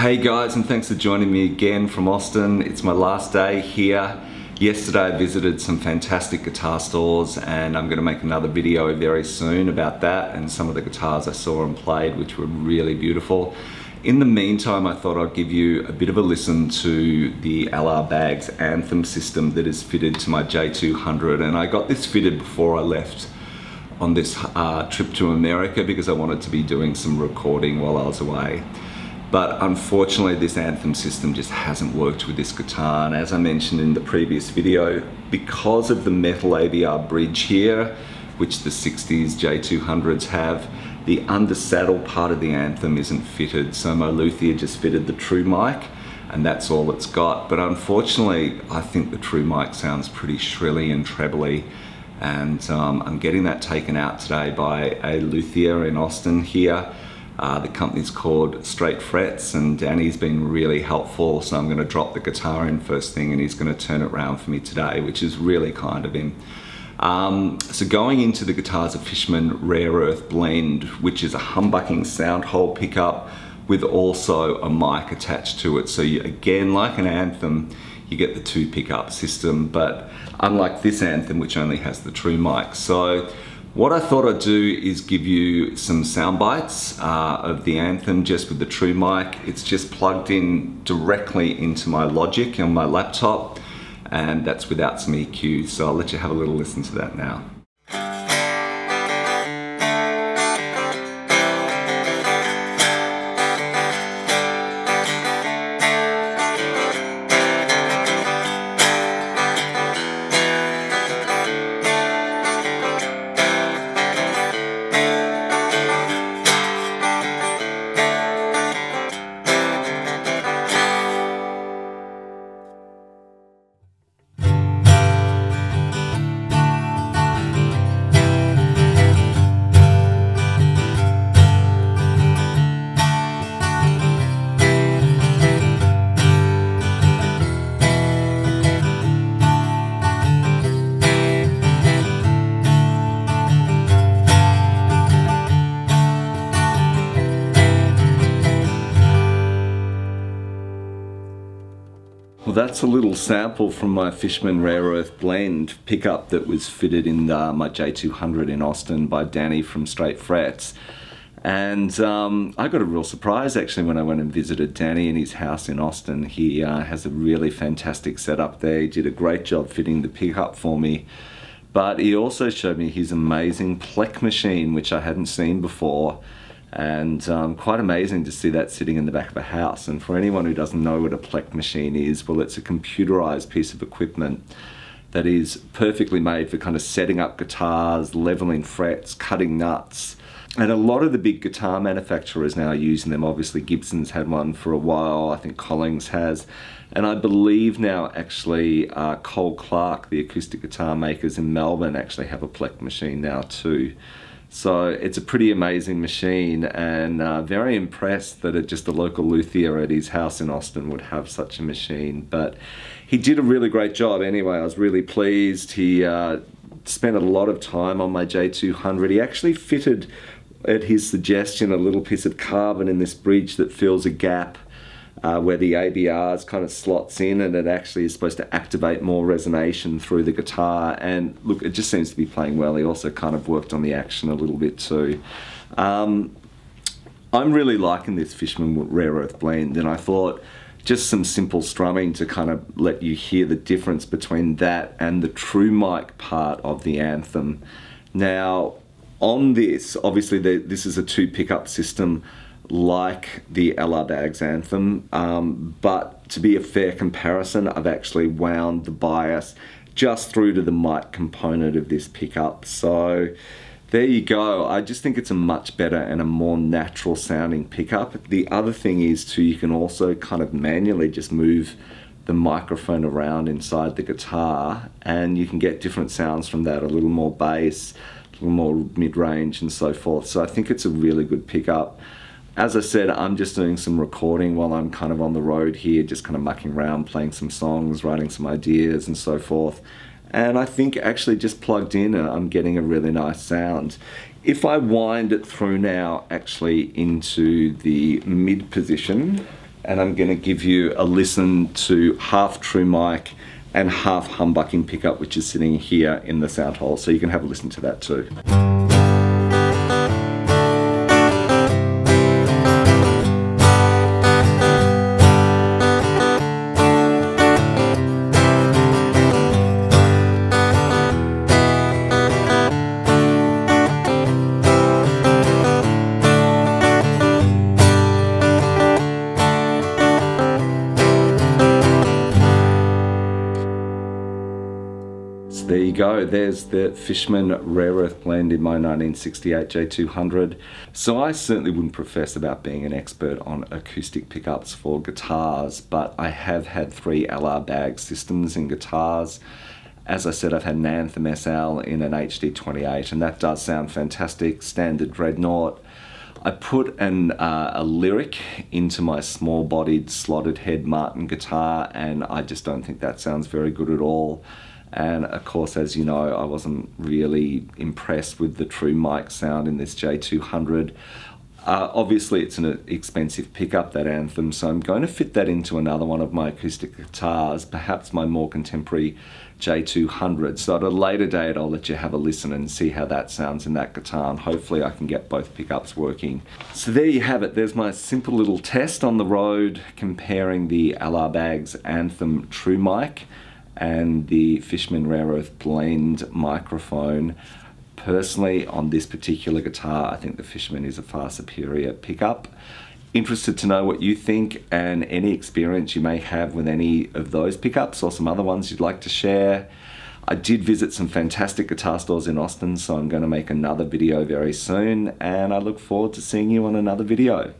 Hey guys, and thanks for joining me again from Austin. It's my last day here. Yesterday I visited some fantastic guitar stores and I'm gonna make another video very soon about that and some of the guitars I saw and played which were really beautiful. In the meantime, I thought I'd give you a bit of a listen to the LR Baggs Anthem system that is fitted to my J200 and I got this fitted before I left on this uh, trip to America because I wanted to be doing some recording while I was away. But unfortunately, this Anthem system just hasn't worked with this guitar. And as I mentioned in the previous video, because of the metal ABR bridge here, which the 60s J200s have, the under saddle part of the Anthem isn't fitted. So my luthier just fitted the Tru Mic and that's all it's got. But unfortunately, I think the Tru Mic sounds pretty shrilly and trebly. And um, I'm getting that taken out today by a luthier in Austin here. Uh, the company's called Straight Frets and Danny's been really helpful. So I'm going to drop the guitar in first thing and he's going to turn it around for me today, which is really kind of him. Um, so going into the guitars of Fishman Rare Earth Blend, which is a humbucking sound hole pickup with also a mic attached to it. So you, again, like an Anthem, you get the two pickup system, but unlike this Anthem, which only has the Tru Mic. So what I thought I'd do is give you some sound bites uh, of the Anthem just with the Tru Mic. It's just plugged in directly into my Logic on my laptop and that's without some EQ. So I'll let you have a little listen to that now. Well, that's a little sample from my Fishman Rare Earth Blend pickup that was fitted in uh, my J200 in Austin by Danny from Straight Frets. And um, I got a real surprise actually when I went and visited Danny in his house in Austin. He uh, has a really fantastic setup there. He did a great job fitting the pickup for me. But he also showed me his amazing Plek machine, which I hadn't seen before and um, quite amazing to see that sitting in the back of a house. And for anyone who doesn't know what a Plek machine is, well, it's a computerized piece of equipment that is perfectly made for kind of setting up guitars, leveling frets, cutting nuts. And a lot of the big guitar manufacturers now are using them. Obviously, Gibson's had one for a while. I think Collings has. And I believe now actually uh, Cole Clark, the acoustic guitar makers in Melbourne, actually have a Plek machine now too. So it's a pretty amazing machine and uh, very impressed that it, just a local luthier at his house in Austin would have such a machine. But he did a really great job anyway. I was really pleased. He uh, spent a lot of time on my J200. He actually fitted, at his suggestion, a little piece of carbon in this bridge that fills a gap uh, where the ABRs kind of slots in and it actually is supposed to activate more resonation through the guitar. And look, it just seems to be playing well. He also kind of worked on the action a little bit too. Um, I'm really liking this Fishman Rare Earth blend and I thought just some simple strumming to kind of let you hear the difference between that and the Tru Mic part of the anthem. Now, on this, obviously the, this is a two pickup system like the Baggs Anthem, um, but to be a fair comparison, I've actually wound the bias just through to the mic component of this pickup. So there you go. I just think it's a much better and a more natural sounding pickup. The other thing is too, you can also kind of manually just move the microphone around inside the guitar and you can get different sounds from that, a little more bass, a little more mid-range and so forth. So I think it's a really good pickup as I said, I'm just doing some recording while I'm kind of on the road here, just kind of mucking around, playing some songs, writing some ideas and so forth. And I think actually just plugged in, uh, I'm getting a really nice sound. If I wind it through now actually into the mid position, and I'm going to give you a listen to half Tru Mic and half humbucking pickup which is sitting here in the sound hole so you can have a listen to that too. There you go, there's the Fishman Rare Earth blend in my 1968 J200. So I certainly wouldn't profess about being an expert on acoustic pickups for guitars, but I have had three LR Baggs systems in guitars. As I said, I've had an Anthem SL in an HD28 and that does sound fantastic, standard dreadnought. I put an, uh, a lyric into my small bodied slotted head Martin guitar and I just don't think that sounds very good at all. And of course, as you know, I wasn't really impressed with the Tru Mic sound in this J200. Uh, obviously, it's an expensive pickup, that Anthem, so I'm going to fit that into another one of my acoustic guitars, perhaps my more contemporary J200. So at a later date, I'll let you have a listen and see how that sounds in that guitar, and hopefully I can get both pickups working. So there you have it. There's my simple little test on the road comparing the LR Baggs Anthem Tru Mic and the Fishman Rare Earth blend microphone. Personally, on this particular guitar, I think the Fishman is a far superior pickup. Interested to know what you think and any experience you may have with any of those pickups or some other ones you'd like to share. I did visit some fantastic guitar stores in Austin, so I'm going to make another video very soon, and I look forward to seeing you on another video.